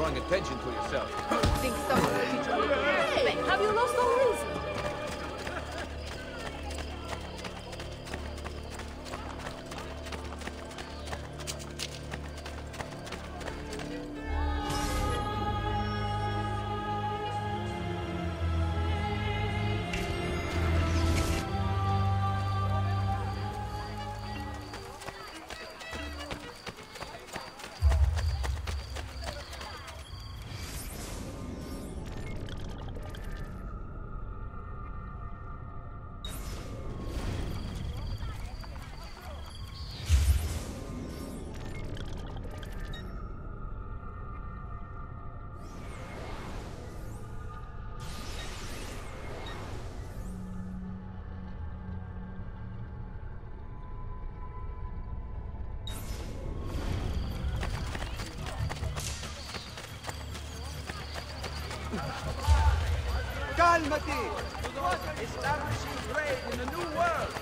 drawing attention to yourself. Think someone Calmati! Establishing trade in the new world.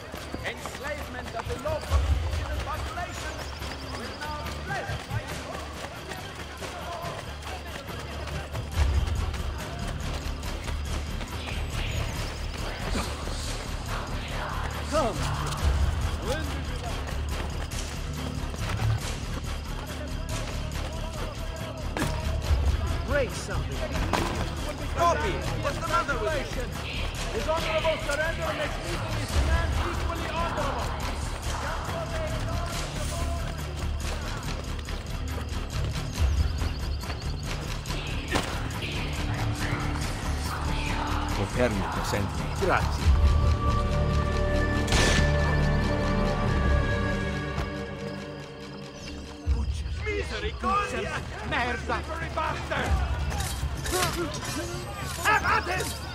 Enslavement of the local indigenous population will now be by Come! senti. Grazie. Misericordia! Merda! Have!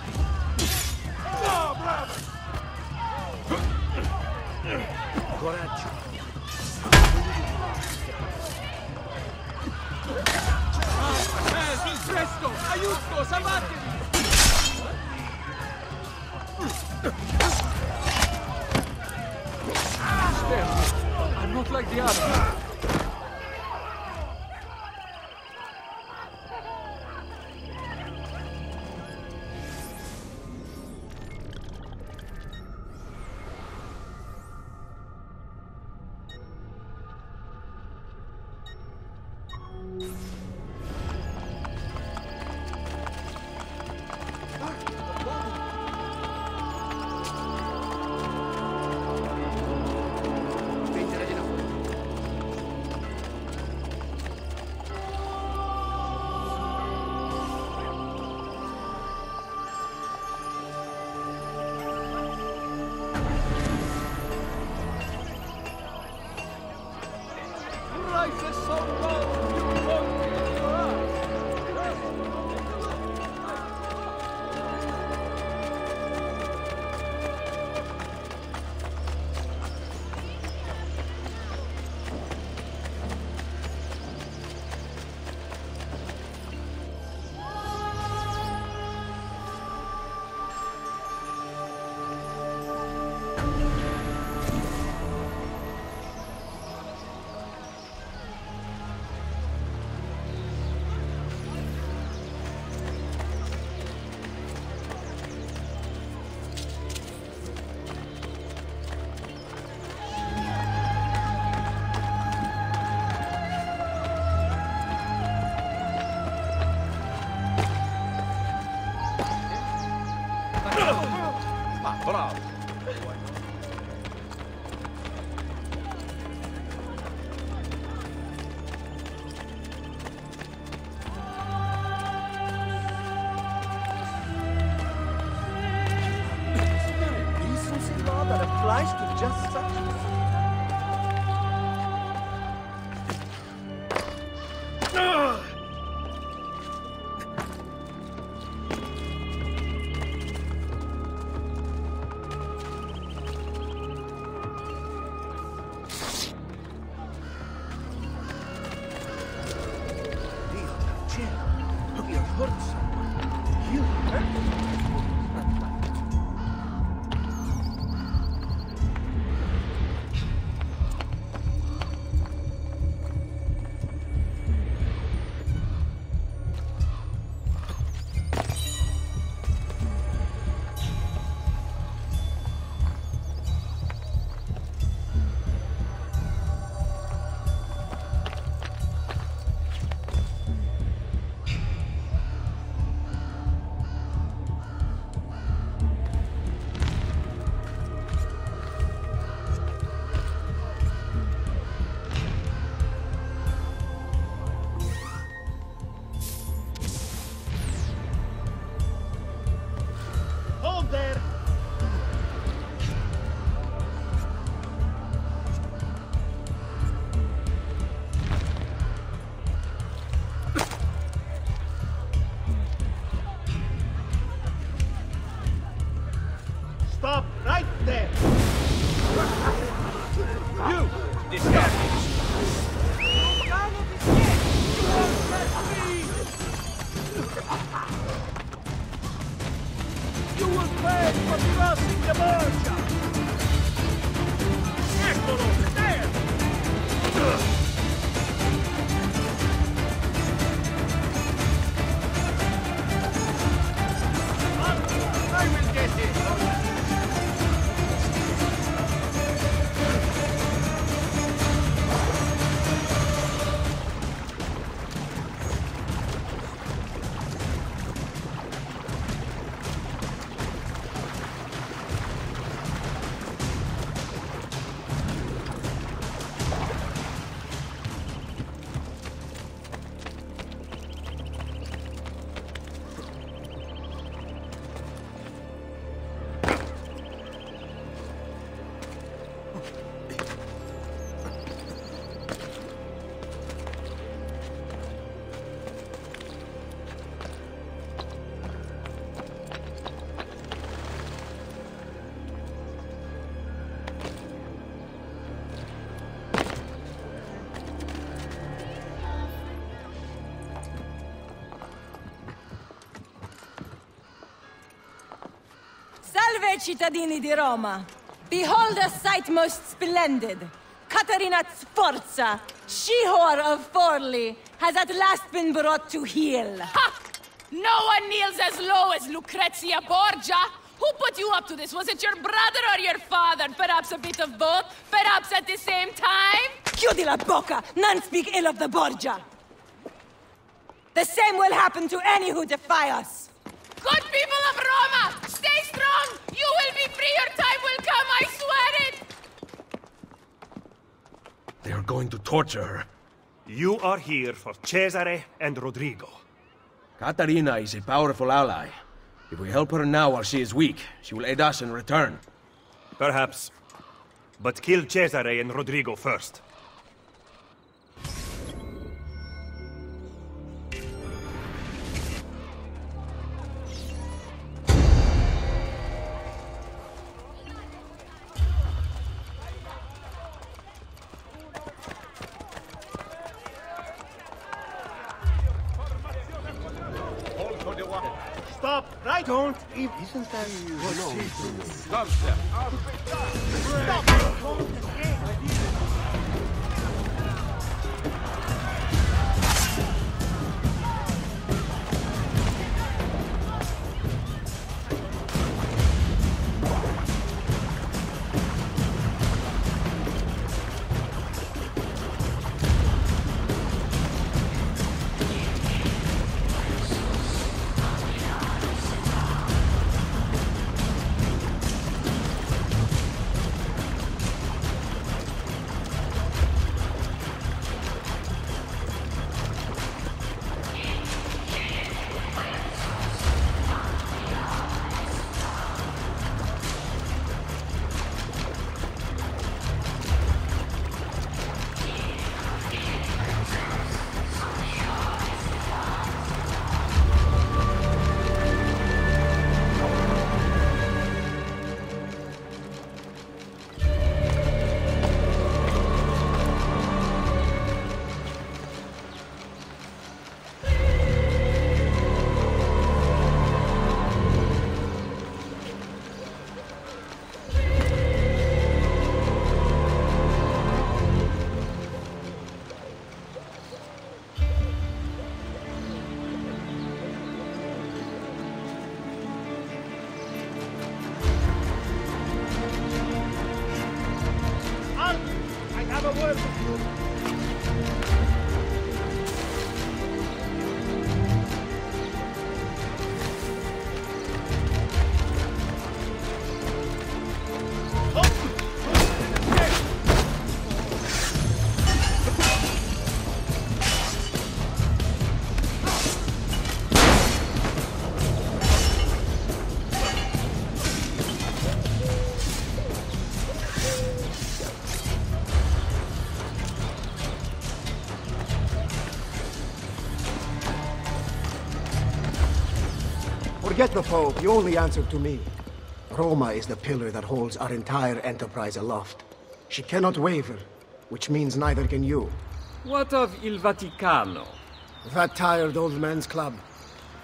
冯老 You will pay for crossing the Borgia! Eccolo! There! Salve, cittadini di Roma! Behold a sight most splendid! Caterina Sforza, she-whore of Forli, has at last been brought to heel. Ha! No one kneels as low as Lucrezia Borgia! Who put you up to this? Was it your brother or your father? Perhaps a bit of both? Perhaps at the same time? Chiudi la bocca! None speak ill of the Borgia! The same will happen to any who defy us! Good people of Roma! Stay strong! You will be free! Your time will come! I swear it! They are going to torture her. You are here for Cesare and Rodrigo. Caterina is a powerful ally. If we help her now while she is weak, she will aid us in return. Perhaps. But kill Cesare and Rodrigo first. Right! Don't! Even... Isn't that Come, Steph. I Forget the Pope, you only answer to me. Roma is the pillar that holds our entire enterprise aloft. She cannot waver. which means neither can you. What of Il Vaticano? That tired old man's club.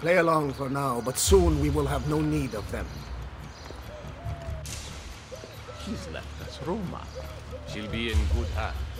Play along for now, but soon we will have no need of them. She's left us Roma. She'll be in good hands.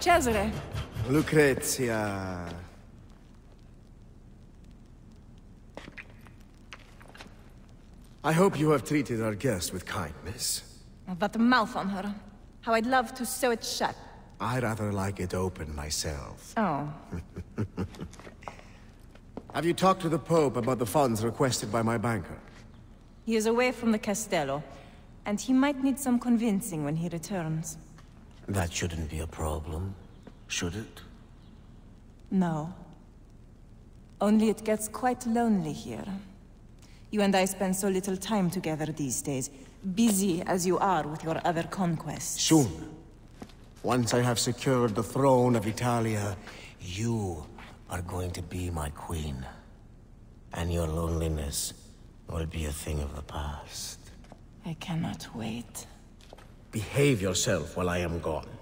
Cesare, Lucrezia. I hope you have treated our guest with kindness. that mouth on her. How I'd love to sew it shut. I rather like it open myself. Oh, Have you talked to the Pope about the funds requested by my banker? he is away from the Castello, and he might need some convincing when he returns. That shouldn't be a problem, should it? No. Only it gets quite lonely here. You and I spend so little time together these days, busy as you are with your other conquests. Soon. Once I have secured the throne of Italia, You are going to be my queen. And your loneliness will be a thing of the past. I cannot wait. Behave yourself while I am gone.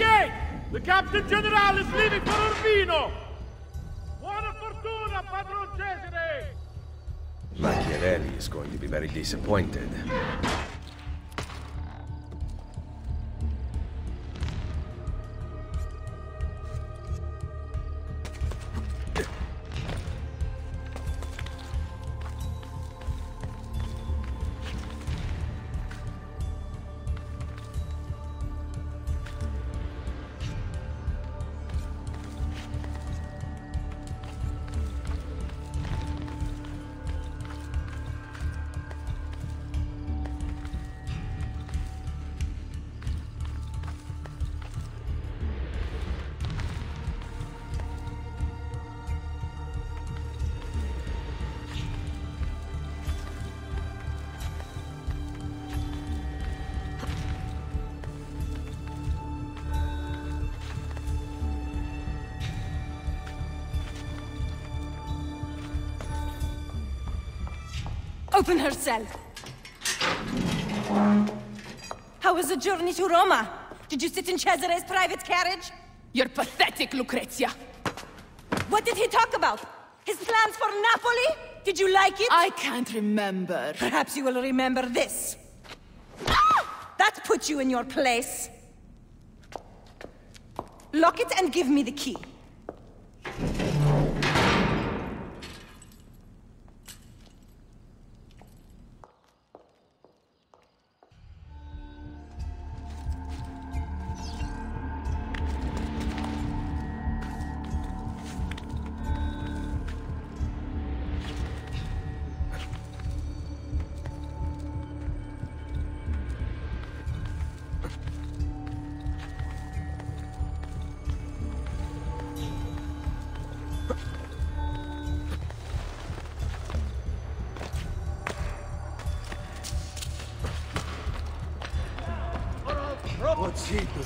The Captain General is leaving for Urbino! Buona fortuna, Padron Cesare! Machiavelli is going to be very disappointed. Open her cell. How was the journey to Roma? Did you sit in Cesare's private carriage? You're pathetic, Lucrezia. What did he talk about? His plans for Napoli? Did you like it? I can't remember. Perhaps you will remember this. Ah! That put you in your place. Lock it and give me the key. Protegido.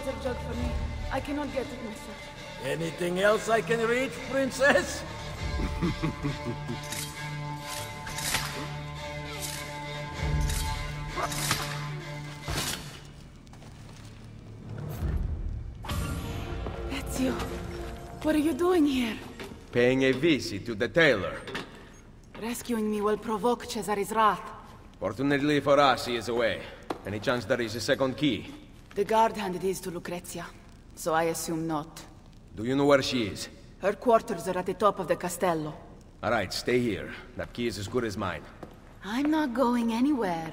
Water jug for me? I cannot get it myself. Anything else I can reach, princess? Ezio, what are you doing here? Paying a visit to the tailor. Rescuing me will provoke Cesare's wrath. Fortunately for us, he is away. Any chance there is a second key? The guard handed his to Lucrezia, so I assume not. Do you know where she is? Her quarters are at the top of the castello. Alright, stay here. That key is as good as mine. I'm not going anywhere.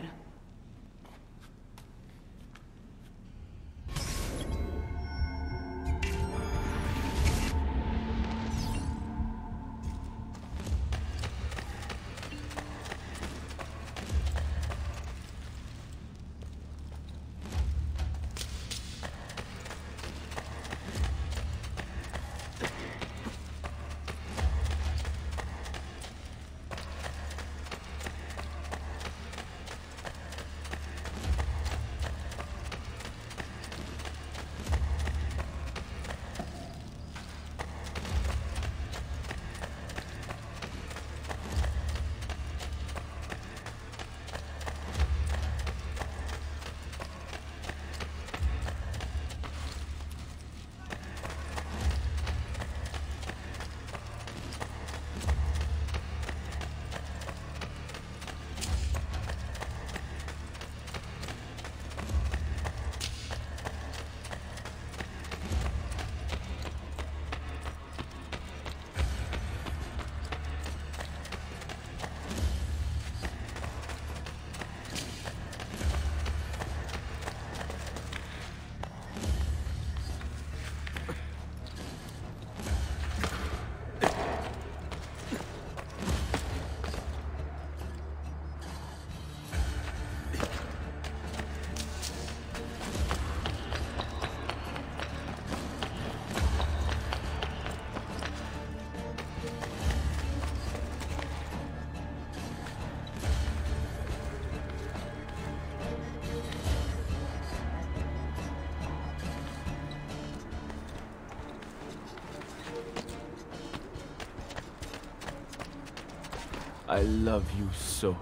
I love you so.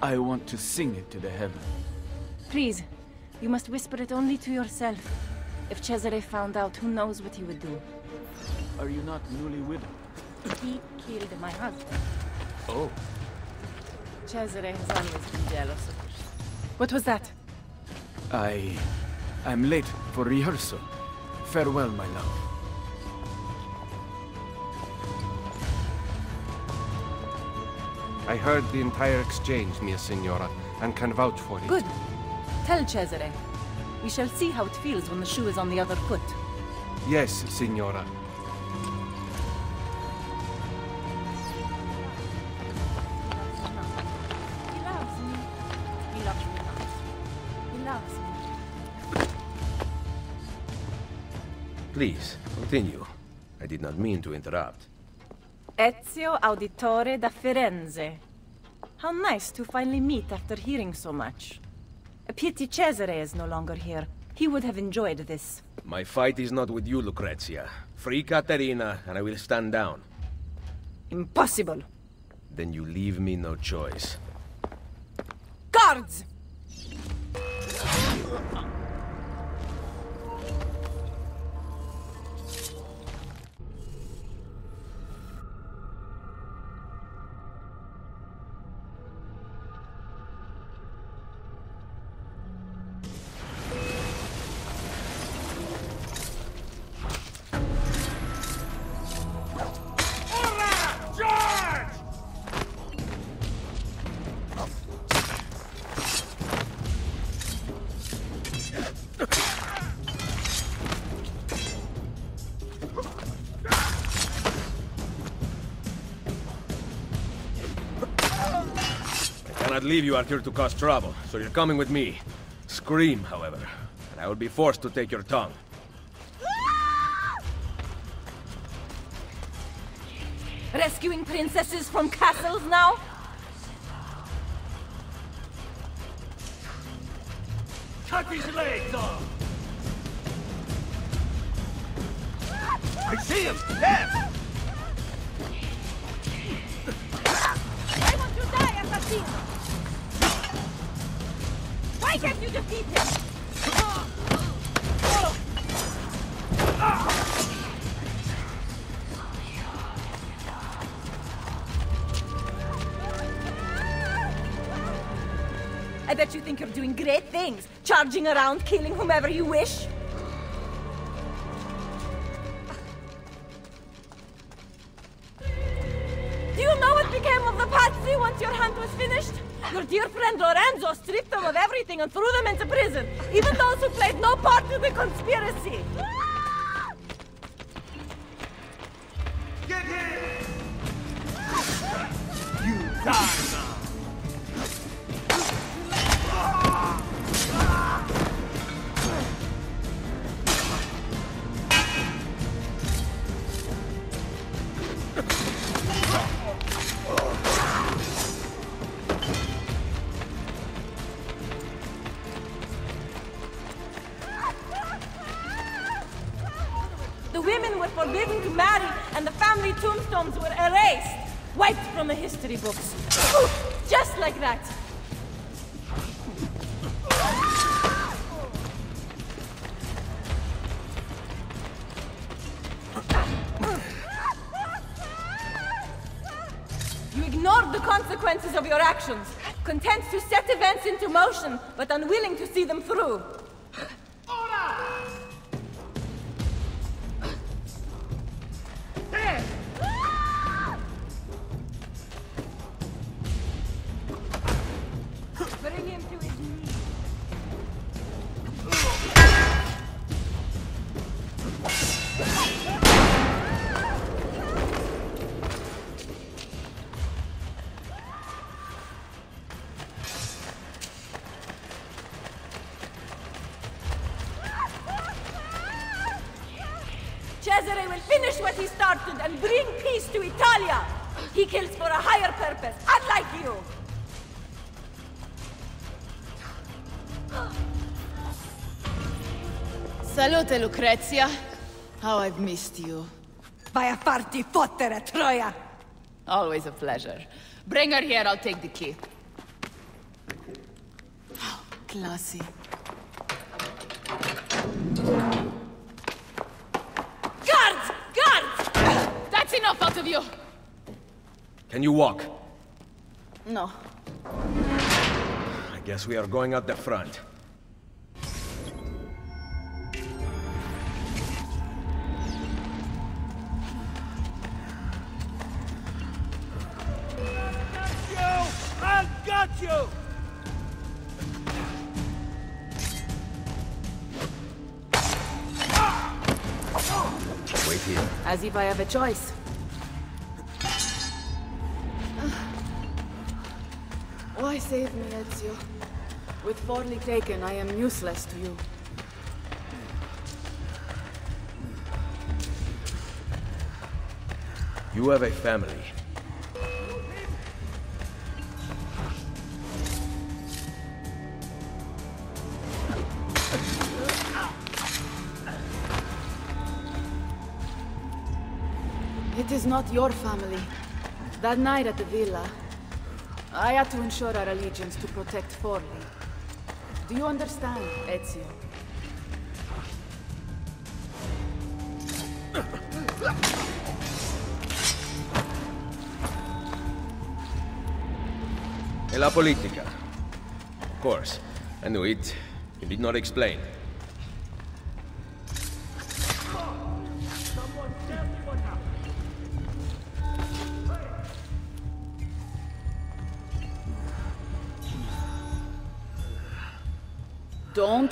I want to sing it to the heaven. Please, you must whisper it only to yourself. If Cesare found out, who knows what he would do. Are you not newly widowed? He killed my husband. Oh. Cesare has always been jealous of her. What was that? I... I'm late for rehearsal. Farewell, my love. I heard the entire exchange, mia signora, and can vouch for it. Good. Tell Cesare. We shall see how it feels when the shoe is on the other foot. Yes, signora. He loves me. He loves me not. He loves me. Please, continue. I did not mean to interrupt. Ezio Auditore da Firenze. How nice to finally meet after hearing so much. A pity Cesare is no longer here. He would have enjoyed this. My fight is not with you, Lucrezia. Free Caterina, and I will stand down. Impossible. Then you leave me no choice. Guards! Leave you out here to cause trouble, so you're coming with me. Scream, however, and I will be forced to take your tongue. Rescuing princesses from castles now? Cut his legs off! I see him! There! I bet you think you're doing great things, charging around, killing whomever you wish. Do you know what became of the Pazzi once your hunt was finished? Your dear friend Lorenzo stripped them of everything and threw them into prison, even those who played no part in the conspiracy. Ignored the consequences of your actions, content to set events into motion, but unwilling to see them through. Salute, Lucrezia. How I've missed you. Vai a farti fottere, Troia. Always a pleasure. Bring her here, I'll take the key. Oh, classy. Guards! Guards! That's enough out of you! Can you walk? No. I guess we are going out the front. If I have a choice. Why save me, Ezio? With Forli taken, I am useless to you. You have a family. Not your family. That night at the villa, I had to ensure our allegiance to protect Forli. Do you understand, Ezio? La politica. Of course. I knew it. You did not explain.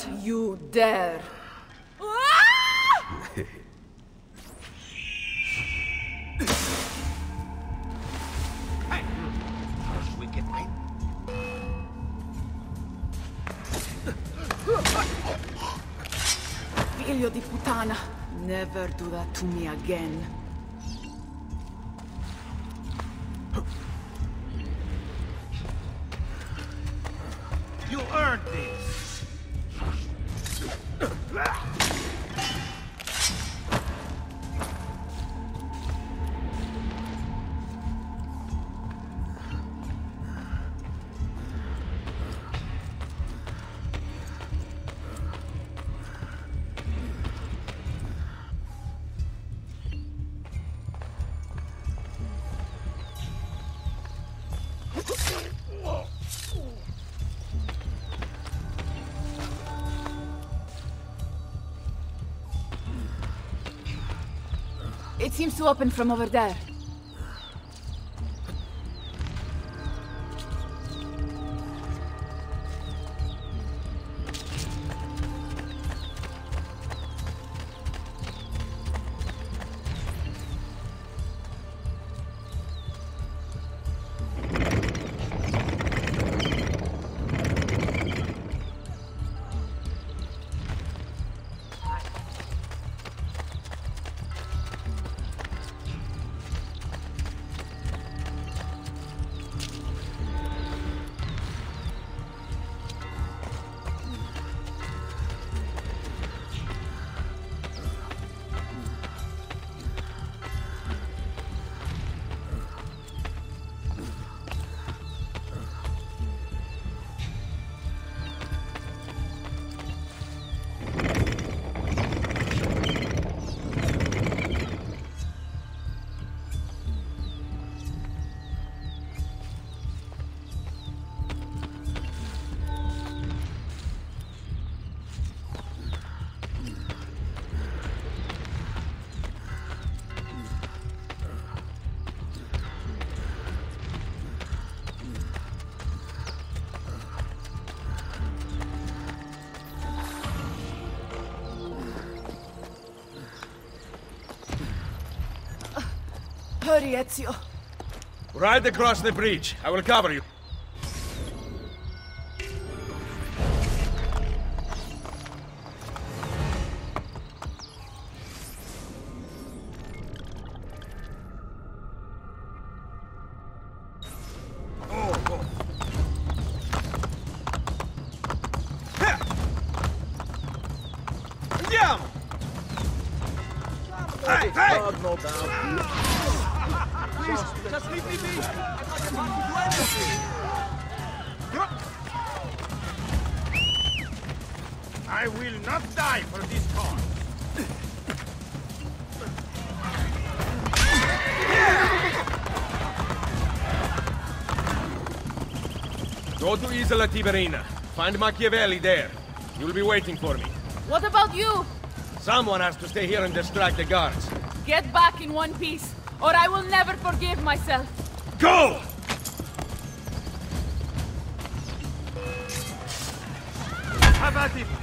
Don't you dare! Figlio di puttana! Never do that to me again. It seems to open from over there. Hurry, Ezio. Ride across the bridge. I will cover you. Andiamo! Hey, hey! Just leave me be! I will not die for this cause. Go to Isola Tiberina. Find Machiavelli there. You'll be waiting for me. What about you? Someone has to stay here and distract the guards. Get back in one piece, or I will never forgive myself. Go! Have at it!